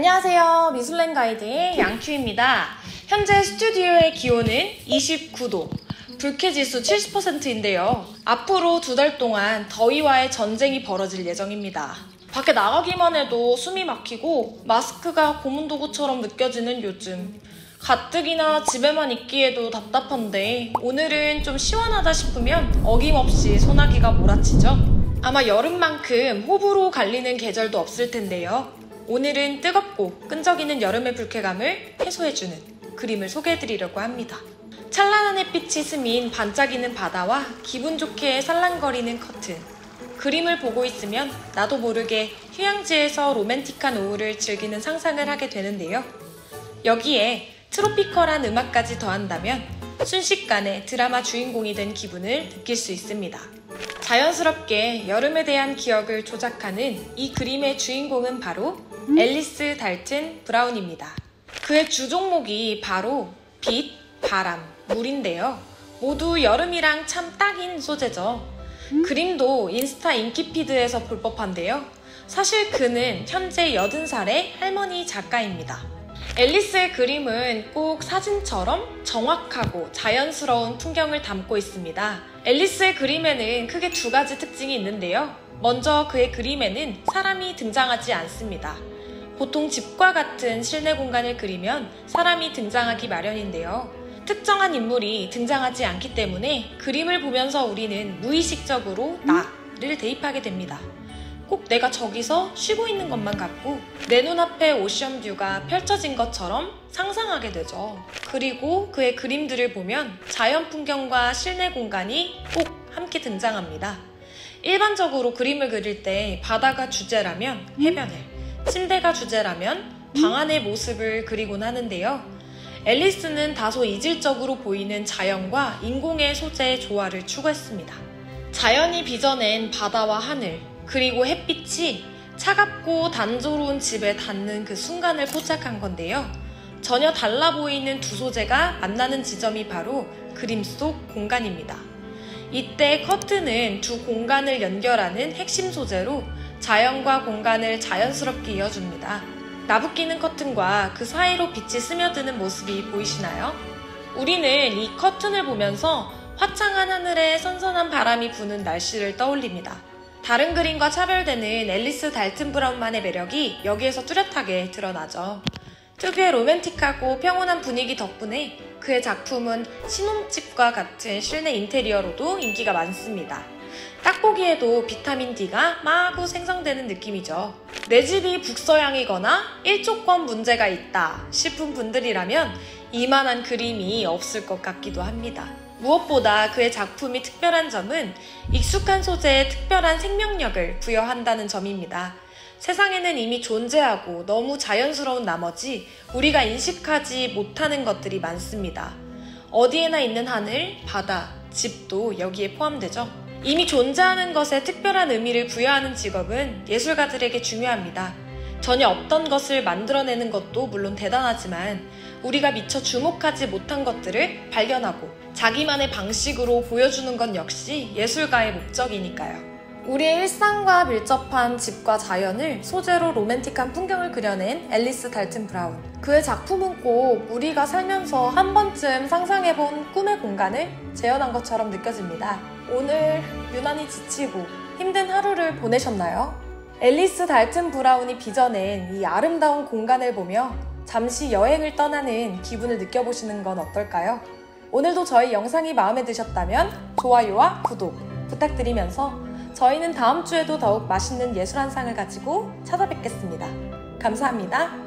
안녕하세요. 미술랭 가이드의 양큐입니다. 현재 스튜디오의 기온은 29도, 불쾌지수 70%인데요. 앞으로 두 달 동안 더위와의 전쟁이 벌어질 예정입니다. 밖에 나가기만 해도 숨이 막히고 마스크가 고문도구처럼 느껴지는 요즘. 가뜩이나 집에만 있기에도 답답한데 오늘은 좀 시원하다 싶으면 어김없이 소나기가 몰아치죠. 아마 여름만큼 호불호 갈리는 계절도 없을 텐데요. 오늘은 뜨겁고 끈적이는 여름의 불쾌감을 해소해주는 그림을 소개해드리려고 합니다. 찬란한 햇빛이 스민 반짝이는 바다와 기분 좋게 살랑거리는 커튼. 그림을 보고 있으면 나도 모르게 휴양지에서 로맨틱한 오후를 즐기는 상상을 하게 되는데요. 여기에 트로피컬한 음악까지 더한다면 순식간에 드라마 주인공이 된 기분을 느낄 수 있습니다. 자연스럽게 여름에 대한 기억을 조작하는 이 그림의 주인공은 바로 앨리스 달튼 브라운입니다. 그의 주 종목이 바로 빛, 바람, 물인데요. 모두 여름이랑 참 딱인 소재죠. 그림도 인스타 인기 피드에서 볼 법한데요. 사실 그는 현재 80살의 할머니 작가입니다. 앨리스의 그림은 꼭 사진처럼 정확하고 자연스러운 풍경을 담고 있습니다. 앨리스의 그림에는 크게 두 가지 특징이 있는데요. 먼저 그의 그림에는 사람이 등장하지 않습니다. 보통 집과 같은 실내 공간을 그리면 사람이 등장하기 마련인데요. 특정한 인물이 등장하지 않기 때문에 그림을 보면서 우리는 무의식적으로 나를 대입하게 됩니다. 꼭 내가 저기서 쉬고 있는 것만 같고 내 눈앞에 오션뷰가 펼쳐진 것처럼 상상하게 되죠. 그리고 그의 그림들을 보면 자연 풍경과 실내 공간이 꼭 함께 등장합니다. 일반적으로 그림을 그릴 때 바다가 주제라면 해변을 침대가 주제라면 방 안의 모습을 그리곤 하는데요. 앨리스는 다소 이질적으로 보이는 자연과 인공의 소재의 조화를 추구했습니다. 자연이 빚어낸 바다와 하늘, 그리고 햇빛이 차갑고 단조로운 집에 닿는 그 순간을 포착한 건데요. 전혀 달라 보이는 두 소재가 만나는 지점이 바로 그림 속 공간입니다. 이때 커튼은 두 공간을 연결하는 핵심 소재로 자연과 공간을 자연스럽게 이어줍니다. 나부끼는 커튼과 그 사이로 빛이 스며드는 모습이 보이시나요? 우리는 이 커튼을 보면서 화창한 하늘에 선선한 바람이 부는 날씨를 떠올립니다. 다른 그림과 차별되는 앨리스 달튼 브라운만의 매력이 여기에서 뚜렷하게 드러나죠. 특유의 로맨틱하고 평온한 분위기 덕분에 그의 작품은 신혼집과 같은 실내 인테리어로도 인기가 많습니다. 딱 보기에도 비타민 D가 마구 생성되는 느낌이죠. 내 집이 북서양이거나 일조권 문제가 있다 싶은 분들이라면 이만한 그림이 없을 것 같기도 합니다. 무엇보다 그의 작품이 특별한 점은 익숙한 소재에 특별한 생명력을 부여한다는 점입니다. 세상에는 이미 존재하고 너무 자연스러운 나머지 우리가 인식하지 못하는 것들이 많습니다. 어디에나 있는 하늘, 바다, 집도 여기에 포함되죠. 이미 존재하는 것에 특별한 의미를 부여하는 직업은 예술가들에게 중요합니다. 전혀 없던 것을 만들어내는 것도 물론 대단하지만 우리가 미처 주목하지 못한 것들을 발견하고 자기만의 방식으로 보여주는 건 역시 예술가의 목적이니까요. 우리의 일상과 밀접한 집과 자연을 소재로 로맨틱한 풍경을 그려낸 앨리스 달튼 브라운. 그의 작품은 꼭 우리가 살면서 한 번쯤 상상해본 꿈의 공간을 재현한 것처럼 느껴집니다. 오늘 유난히 지치고 힘든 하루를 보내셨나요? 앨리스 달튼 브라운이 빚어낸 이 아름다운 공간을 보며 잠시 여행을 떠나는 기분을 느껴보시는 건 어떨까요? 오늘도 저희 영상이 마음에 드셨다면 좋아요와 구독 부탁드리면서 저희는 다음 주에도 더욱 맛있는 예술 한 상을 가지고 찾아뵙겠습니다. 감사합니다.